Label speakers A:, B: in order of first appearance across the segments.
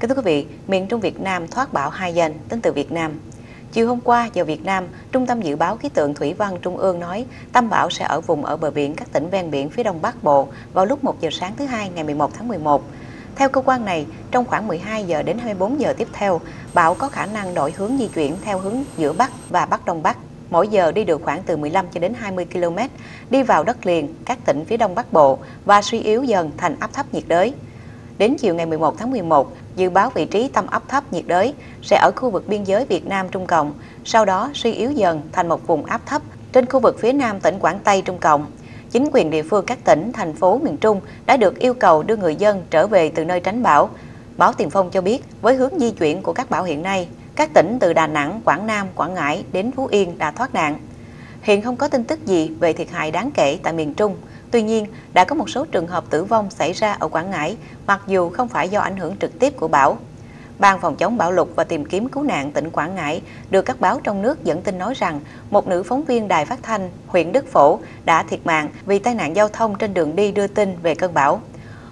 A: Kính thưa quý vị, miền Trung Việt Nam thoát bão hai dần tính từ Việt Nam. Chiều hôm qua giờ Việt Nam, Trung tâm Dự báo Khí tượng Thủy văn Trung ương nói tâm bão sẽ ở vùng ở bờ biển các tỉnh ven biển phía đông bắc bộ vào lúc 1 giờ sáng thứ hai ngày 11 tháng 11. Theo cơ quan này, trong khoảng 12 giờ đến 24 giờ tiếp theo, bão có khả năng đổi hướng di chuyển theo hướng giữa Bắc và Bắc Đông Bắc. Mỗi giờ đi được khoảng từ 15 cho đến 20 km, đi vào đất liền các tỉnh phía Đông Bắc Bộ và suy yếu dần thành áp thấp nhiệt đới. Đến chiều ngày 11 tháng 11, dự báo vị trí tâm áp thấp nhiệt đới sẽ ở khu vực biên giới Việt Nam Trung Cộng, sau đó suy yếu dần thành một vùng áp thấp trên khu vực phía nam tỉnh Quảng Tây Trung Cộng. Chính quyền địa phương các tỉnh, thành phố miền Trung đã được yêu cầu đưa người dân trở về từ nơi tránh bão. Báo Tiền Phong cho biết, với hướng di chuyển của các bão hiện nay, các tỉnh từ Đà Nẵng, Quảng Nam, Quảng Ngãi đến Phú Yên đã thoát nạn. Hiện không có tin tức gì về thiệt hại đáng kể tại miền Trung, Tuy nhiên, đã có một số trường hợp tử vong xảy ra ở Quảng Ngãi, mặc dù không phải do ảnh hưởng trực tiếp của bão. Ban phòng chống bão lụt và tìm kiếm cứu nạn tỉnh Quảng Ngãi được các báo trong nước dẫn tin nói rằng một nữ phóng viên đài phát thanh huyện Đức Phổ đã thiệt mạng vì tai nạn giao thông trên đường đi đưa tin về cơn bão.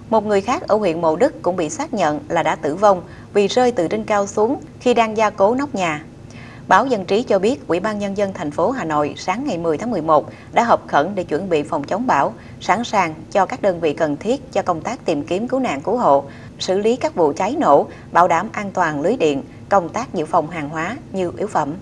A: Một người khác ở huyện Mộ Đức cũng bị xác nhận là đã tử vong vì rơi từ trên cao xuống khi đang gia cố nóc nhà. Báo Dân trí cho biết, Ủy ban Nhân dân thành phố Hà Nội sáng ngày 10 tháng 11 đã họp khẩn để chuẩn bị phòng chống bão, sẵn sàng cho các đơn vị cần thiết cho công tác tìm kiếm cứu nạn cứu hộ, xử lý các vụ cháy nổ, bảo đảm an toàn lưới điện, công tác dự phòng hàng hóa như yếu phẩm.